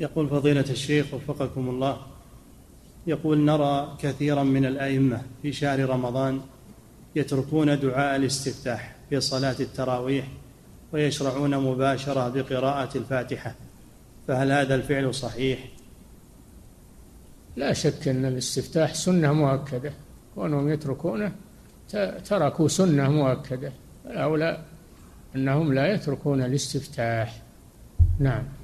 يقول فضيلة الشيخ وفقكم الله يقول نرى كثيرا من الأئمة في شهر رمضان يتركون دعاء الاستفتاح في صلاة التراويح ويشرعون مباشرة بقراءة الفاتحة فهل هذا الفعل صحيح؟ لا شك أن الاستفتاح سنة مؤكدة وأنهم يتركونه تركوا سنة مؤكدة الأولى أنهم لا يتركون الاستفتاح نعم